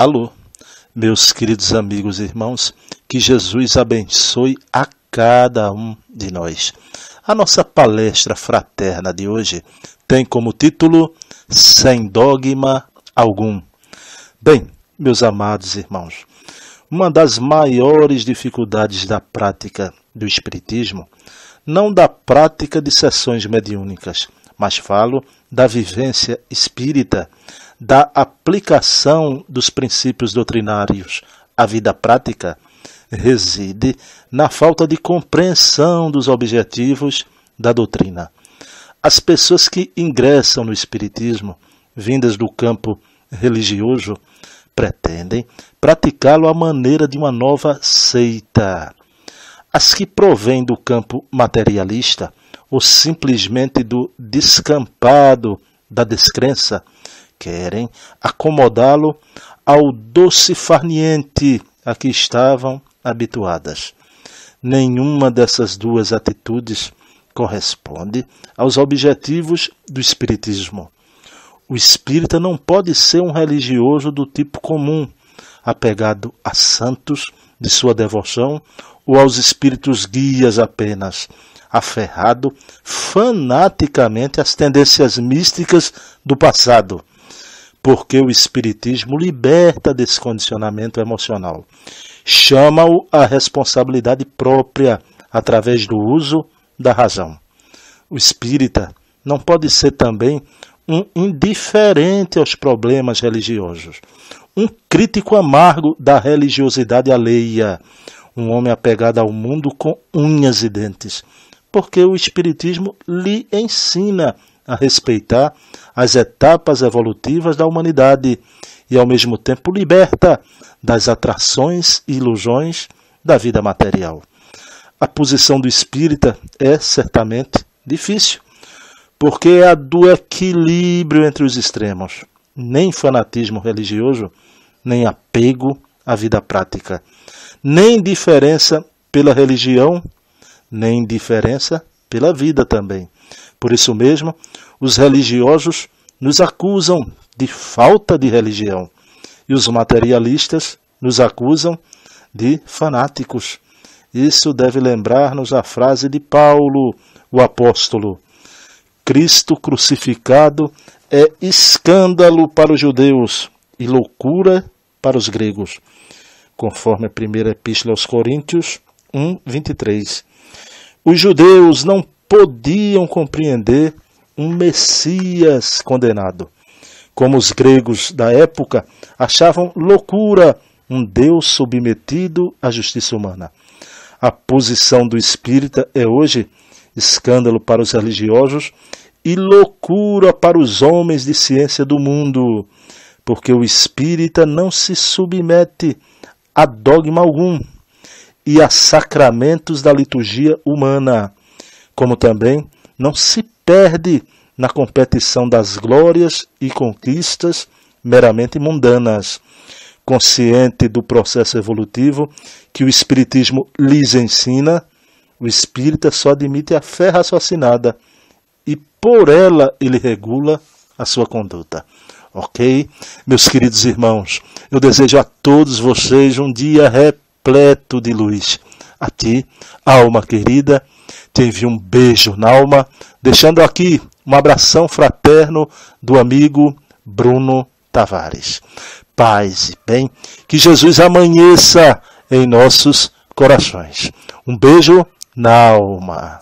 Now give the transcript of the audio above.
Alô, meus queridos amigos e irmãos, que Jesus abençoe a cada um de nós. A nossa palestra fraterna de hoje tem como título Sem Dogma Algum. Bem, meus amados irmãos, uma das maiores dificuldades da prática do Espiritismo, não da prática de sessões mediúnicas, mas falo da vivência espírita, da aplicação dos princípios doutrinários à vida prática reside na falta de compreensão dos objetivos da doutrina. As pessoas que ingressam no Espiritismo, vindas do campo religioso, pretendem praticá-lo à maneira de uma nova seita. As que provêm do campo materialista, ou simplesmente do descampado da descrença, querem acomodá-lo ao doce farniente a que estavam habituadas. Nenhuma dessas duas atitudes corresponde aos objetivos do Espiritismo. O espírita não pode ser um religioso do tipo comum, apegado a santos de sua devoção ou aos espíritos guias apenas, aferrado fanaticamente às tendências místicas do passado, porque o Espiritismo liberta desse condicionamento emocional. Chama-o à responsabilidade própria através do uso da razão. O espírita não pode ser também um indiferente aos problemas religiosos, um crítico amargo da religiosidade alheia, um homem apegado ao mundo com unhas e dentes, porque o Espiritismo lhe ensina a respeitar as etapas evolutivas da humanidade e, ao mesmo tempo, liberta das atrações e ilusões da vida material. A posição do espírita é certamente difícil, porque é a do equilíbrio entre os extremos. Nem fanatismo religioso, nem apego à vida prática, nem diferença pela religião nem indiferença pela vida também. Por isso mesmo, os religiosos nos acusam de falta de religião e os materialistas nos acusam de fanáticos. Isso deve lembrar-nos a frase de Paulo, o apóstolo: Cristo crucificado é escândalo para os judeus e loucura para os gregos, conforme a primeira epístola aos Coríntios 1, 23. Os judeus não podiam compreender um Messias condenado. Como os gregos da época achavam loucura um Deus submetido à justiça humana. A posição do espírita é hoje escândalo para os religiosos e loucura para os homens de ciência do mundo, porque o espírita não se submete a dogma algum e a sacramentos da liturgia humana, como também não se perde na competição das glórias e conquistas meramente mundanas, consciente do processo evolutivo que o Espiritismo lhes ensina, o espírita só admite a fé raciocinada e por ela ele regula a sua conduta. Ok? Meus queridos irmãos, eu desejo a todos vocês um dia repleto repleto de luz. A ti, alma querida, te envio um beijo na alma, deixando aqui um abração fraterno do amigo Bruno Tavares. Paz e bem, que Jesus amanheça em nossos corações. Um beijo na alma.